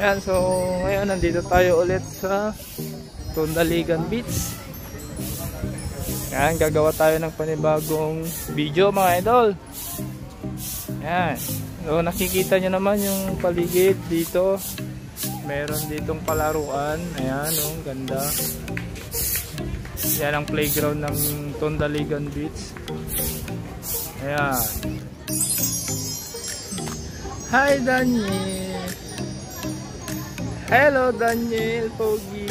Ayan, so ngayon nandito tayo ulit sa Tundaligan Beach. Ayan, gagawa tayo ng panibagong video mga idol. Ayan. So nakikita nyo naman yung paligid dito. Meron ditong palaruan. Ayan, oh, ganda. Yan ang playground ng Tundaligan Beach. Ayan. Hi Daniel. Hello Daniel Pogi.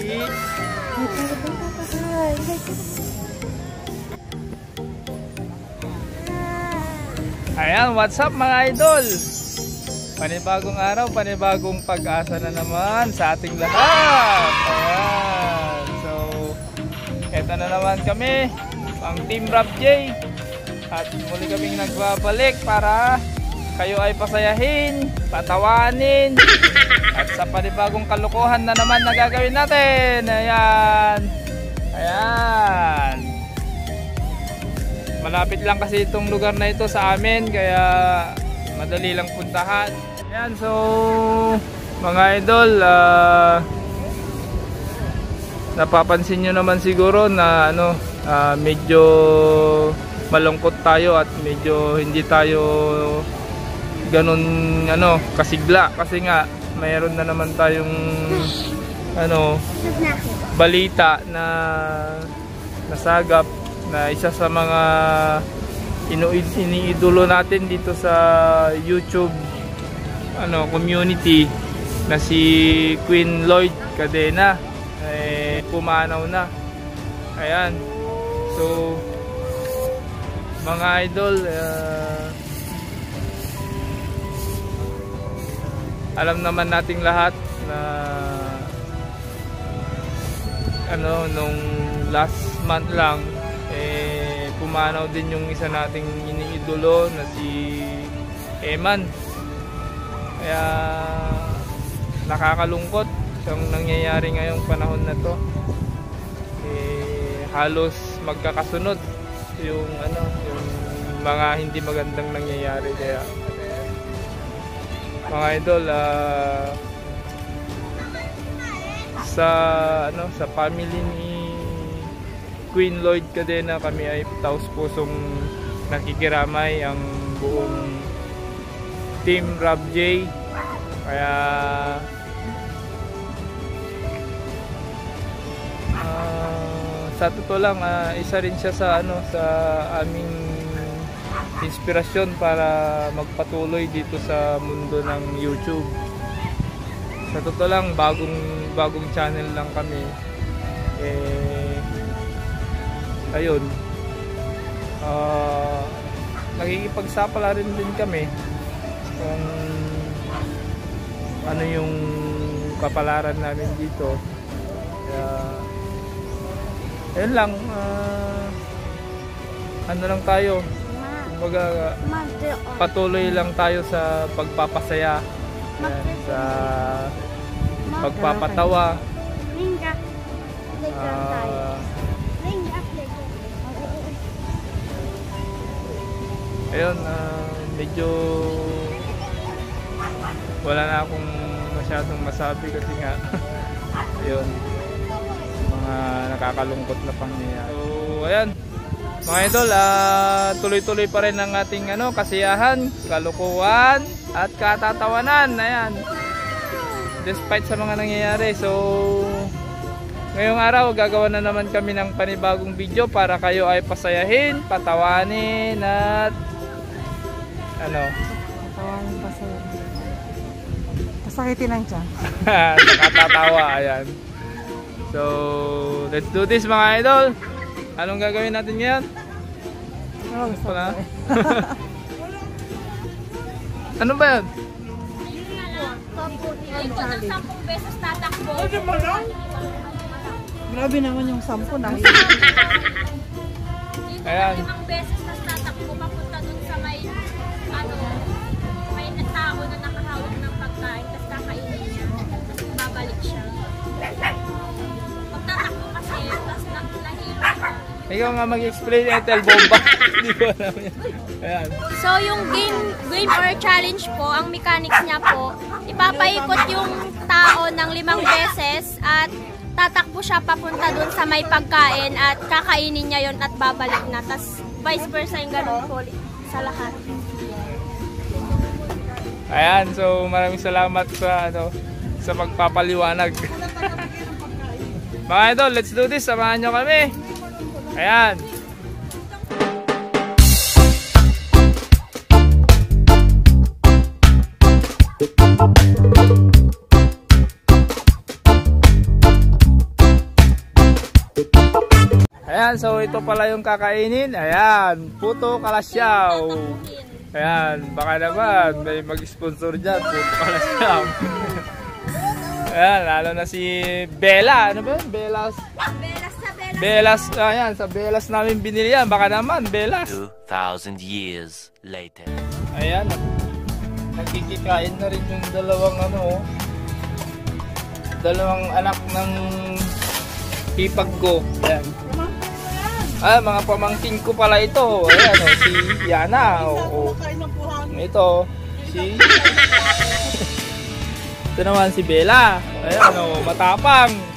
Ayan, what's up mga idol? Panibagong araw, panibagong pag-asa na naman sa ating lahat. Ayan. So, eto na naman kami, ang Team Rap J. At muli kaming nagbabalik para kayo ay pasayahin, patawanin, at sa panibagong kalokohan na naman na gagawin natin. Ayan. Ayan. Malapit lang kasi itong lugar na ito sa amin kaya madali lang puntahan. Ayan, so mga idol, uh, napapansin nyo naman siguro na ano, uh, medyo malungkot tayo at medyo hindi tayo ganun ano, kasigla. Kasi nga mayroon na naman tayong ano balita na nasagap na isa sa mga iniidolo natin dito sa YouTube ano community na si Queen Lloyd Cadena. Eh pumanaw na. Ayan. So mga idol uh, alam naman nating lahat na ano nung last month lang eh pumanaw din yung isa nating iniidolo na si Eman. Kaya nakakalungkot yung nangyayari ngayong panahon na to. Eh halos magkakasunod yung ano yung mga hindi magandang nangyayari. Kaya mga idol uh, sa ano sa family ni Queen Lloyd Cadena kami ay taos pusong nakikiramay ang buong team Rob J. Kaya uh, sa totoo lang uh, isa rin siya sa ano sa aming inspirasyon para magpatuloy dito sa mundo ng YouTube. Sa totoo lang bagong bagong channel lang kami. Eh ayun. Uh, nakikipagsapala rin din kami kung ano yung kapalaran namin dito. Kaya ayun lang uh, ano lang tayo kumbaga patuloy lang tayo sa pagpapasaya. Yan, sa pagpapatawa. Uh, ayun uh, medyo wala na akong masyadong masabi kasi nga ayun mga nakakalungkot na pangyayari. So ayan mga idol uh, tuloy-tuloy pa rin ang ating ano kasiyahan kalukuhan at katatawanan ayan despite sa mga nangyayari so Ngayong araw, gagawa na naman kami ng panibagong video para kayo ay pasayahin, patawanin at ano? Patawanin, pasayahin. Pasakitin lang siya. Nakatatawa, ayan. So, let's do this mga idol. Anong gagawin natin ngayon? Oh, gusto na? ano ba yan? Ko ng 10 beses tatakbo. Grabe naman yung sampo na. Ayan. ng limang beses Ikaw nga mag-explain Ethel Bomba. Hindi ko alam yan. Ayan. So, yung game, game or challenge po, ang mechanics niya po, ipapaikot yung tao ng limang beses at tatakbo siya papunta dun sa may pagkain at kakainin niya yon at babalik na. Tapos, vice versa yung ganun po sa lahat. Ayan, so maraming salamat sa ano sa pagpapaliwanag. Mga idol, let's do this. Samahan nyo kami. Ayan. Ayan, so ito pala yung kakainin. Ayan, puto kalasyaw. Ayan, baka naman may mag-sponsor dyan. Puto kalasyaw. Ayan, lalo na si Bella. Ano ba yun? Belas. Belas ayan, sa Belas namin binili yan. Baka naman, Belas. 2,000 years later. Ayan, nagkikikain na rin yung dalawang ano, dalawang anak ng hipag ko. Ayan. Ah, mga pamangkin ko pala ito. Ayan, oh, si Yana. Oh, oh. Ito, si... ito naman si Bella. Ayan, oh, matapang.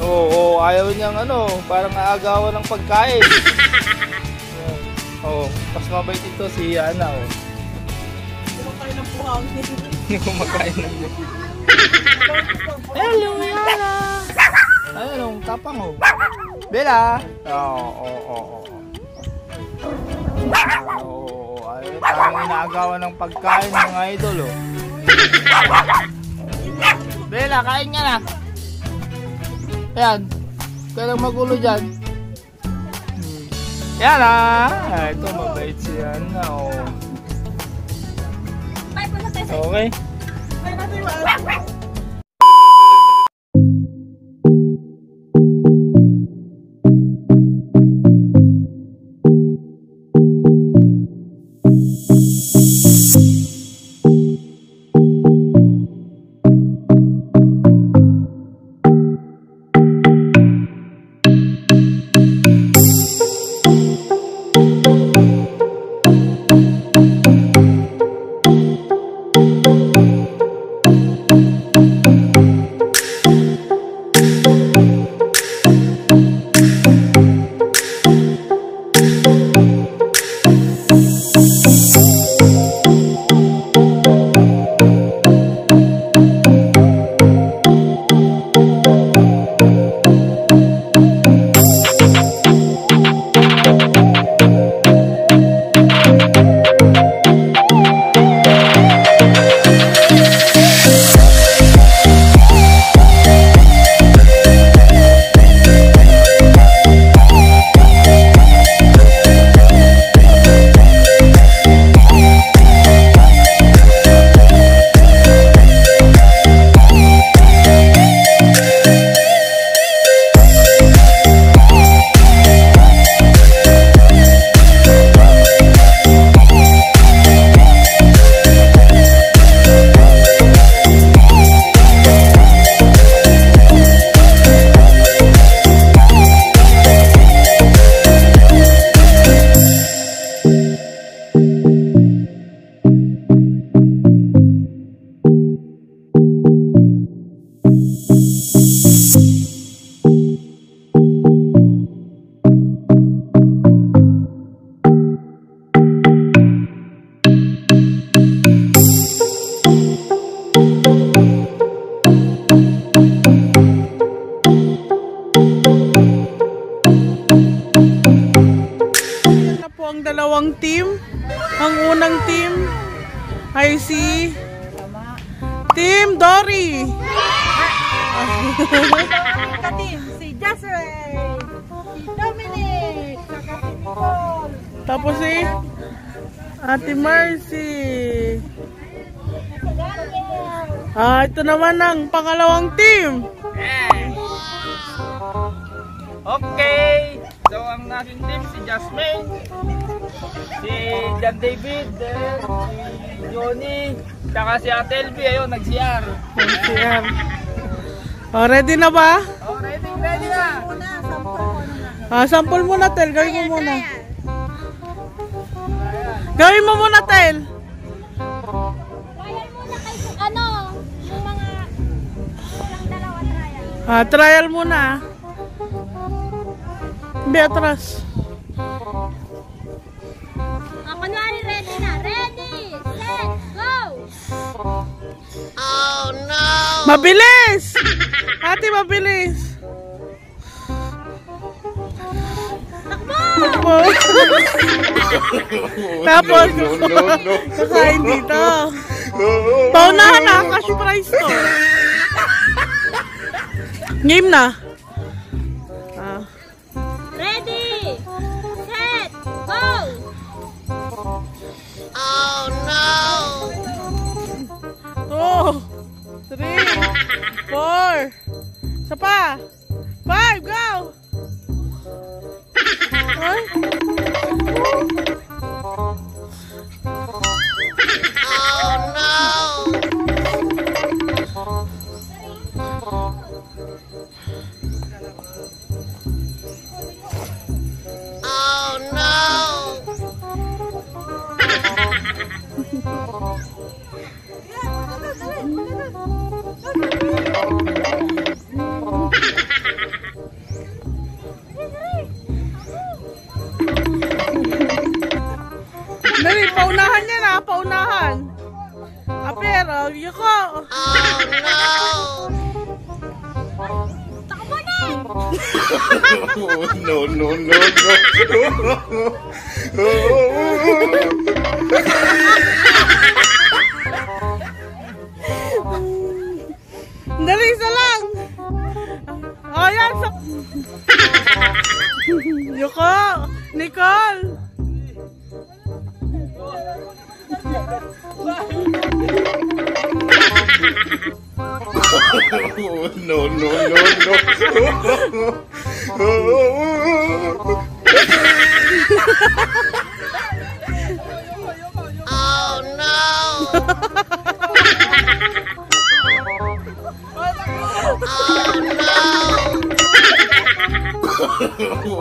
Oo, oh, oh, ayaw niyang ano, parang aagawan ng pagkain. Ayan. Oh, mas mabait ito si Yana, oh. Hindi kumakain ng Hello, Yana! Ayun, ang tapang, oh. Bella! Oo, oo, oo. Oo, ayun, parang inaagawan ng pagkain mga idol, oh. Bella, kain ka na. Ayan, kailang magulo dyan. Hmm. Yan ah! Ito, mabait si Yana, oh. Bye po sa tesa. Okay. Tapos si Ate Mercy. Ah, ito naman ang pangalawang team. Okay. So, ang aking team, si Jasmine, si John David, then si Johnny, saka si Ate Elvie, ayun, nag-CR. CR. Oh, ready na ba? Oh, ready, ready na. Ah, sample muna, Tel. Gawin mo muna. Gawin mo muna, Tel. Trial muna kay ano, yung mga walang dalawa trial. Ah, trial muna. Beatras. Ah, kunwari ready na. Ready, set, go! Mabilis! Takbo! Tapos, kakain dito. Paunahan na, cash prize to. Game na. Ah. Ready, set, go! Two, three, four. Isa pa. Five, go! Ay. Dali,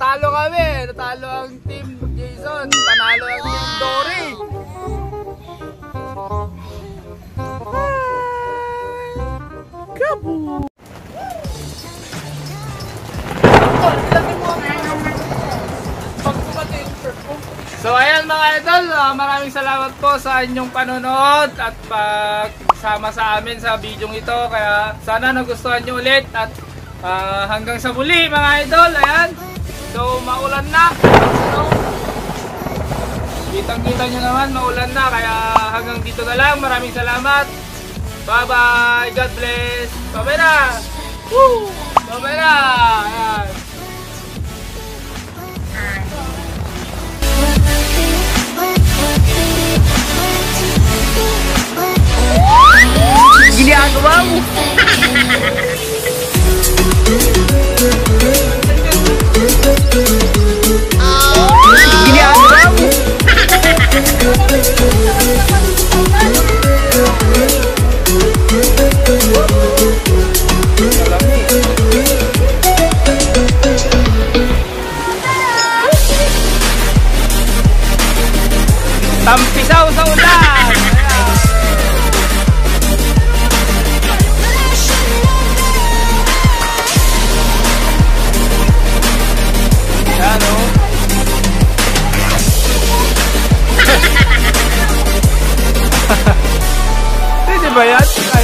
Patalo kami, natalo ang team Jason, panalo ang team Dory. Kabu. So ayan mga idol, ah, maraming salamat po sa inyong panonood at pagsama sa amin sa video ito. Kaya sana nagustuhan nyo ulit at ah, hanggang sa muli mga idol. Ayan, so maulan na. So, kitang kita nyo naman, maulan na. Kaya hanggang dito na lang. Maraming salamat. Bye bye, God bless. Bye na. Woo! Bye na. Ayan. Ginagawa mo. Bayat.